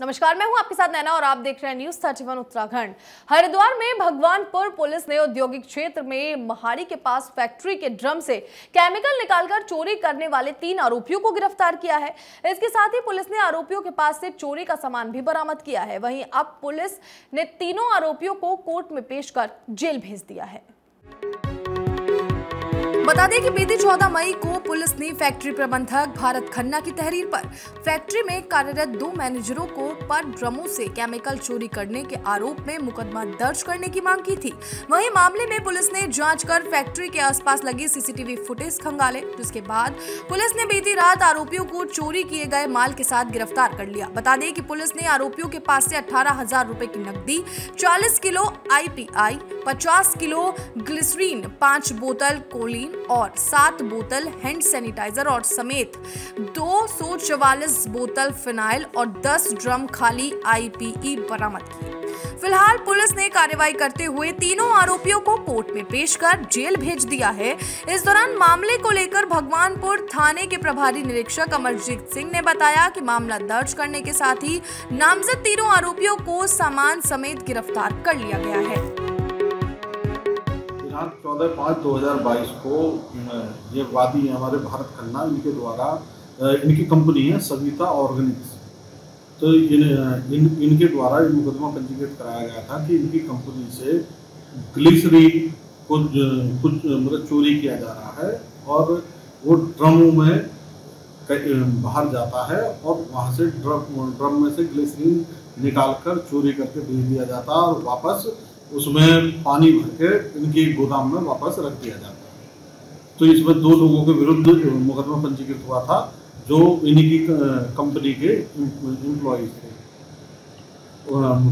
नमस्कार, मैं हूँ आपके साथ नैना और आप देख रहे हैं न्यूज़ थर्टी उत्तराखंड। हरिद्वार में भगवानपुर पुलिस ने औद्योगिक क्षेत्र में महाड़ी के पास फैक्ट्री के ड्रम से केमिकल निकालकर चोरी करने वाले तीन आरोपियों को गिरफ़्तार किया है। इसके साथ ही पुलिस ने आरोपियों के पास से चोरी का सामान भी बरामद किया है। वहीं अब पुलिस ने तीनों आरोपियों को कोर्ट में पेश कर जेल भेज दिया है। बता दें कि बीती 14 मई को पुलिस ने फैक्ट्री प्रबंधक भारत खन्ना की तहरीर पर फैक्ट्री में कार्यरत दो मैनेजरों को पर ड्रमों से केमिकल चोरी करने के आरोप में मुकदमा दर्ज करने की मांग की थी। वहीं मामले में पुलिस ने जाँच कर फैक्ट्री के आसपास लगी सीसीटीवी फुटेज खंगाले, जिसके बाद पुलिस ने बीती रात आरोपियों को चोरी किए गए माल के साथ गिरफ़्तार कर लिया। बता दें कि पुलिस ने आरोपियों के पास से अठारह हज़ार की नकदी, चालीस किलो आईपीआई पचास किलो ग्लिसरीन, पाँच बोतल कोलिन और सात बोतल हैंड सैनिटाइजर और समेत दो बोतल फिनाइल और दस ड्रम खाली आईपीई बरामद किए फ़िलहाल पुलिस ने कार्रवाई करते हुए तीनों आरोपियों को कोर्ट में पेश कर जेल भेज दिया है। इस दौरान मामले को लेकर भगवानपुर थाने के प्रभारी निरीक्षक अमरजीत सिंह ने बताया कि मामला दर्ज करने के साथ ही नामजद तीनों आरोपियों को सामान समेत गिरफ़्तार कर लिया गया है। दिनांक चौदह पाँच दो हज़ार बाईस को ये वादी है हमारे भारत खन्ना इनके द्वारा इनकी कंपनी है सविता ऑर्गेनिक्स। तो इन, इन इनके द्वारा ये मुकदमा पंजीकृत कराया गया था कि इनकी कंपनी से ग्लिसरीन कुछ कुछ मतलब चोरी किया जा रहा है और वो ड्रमों में बाहर जाता है और वहाँ से ड्रम ड्रम में से ग्लिसरीन निकाल कर चोरी करके भेज दिया जाता है और वापस उसमें पानी भर के इनके गोदाम में वापस रख दिया जाता है। तो इसमें दो लोगों के विरुद्ध मुकदमा पंजीकृत हुआ था, जो इन्हीं की कंपनी के एम्प्लॉयज़ थे।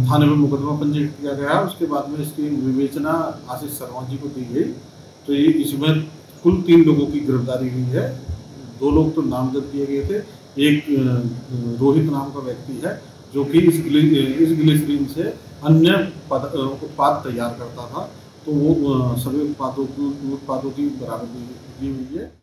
थाने में मुकदमा पंजीकृत किया गया, उसके बाद में इसकी विवेचना आशीष शर्मा जी को दी गई। तो ये इसमें कुल तीन लोगों की गिरफ्तारी हुई है। दो लोग तो नामजद किए गए थे। एक रोहित नाम का व्यक्ति है। जो कि इस इस ग्लिसरीन से अन्य उत्पाद तैयार करता था। तो वो सभी उत्पादों की उत्पादों की बराबरी हुई है।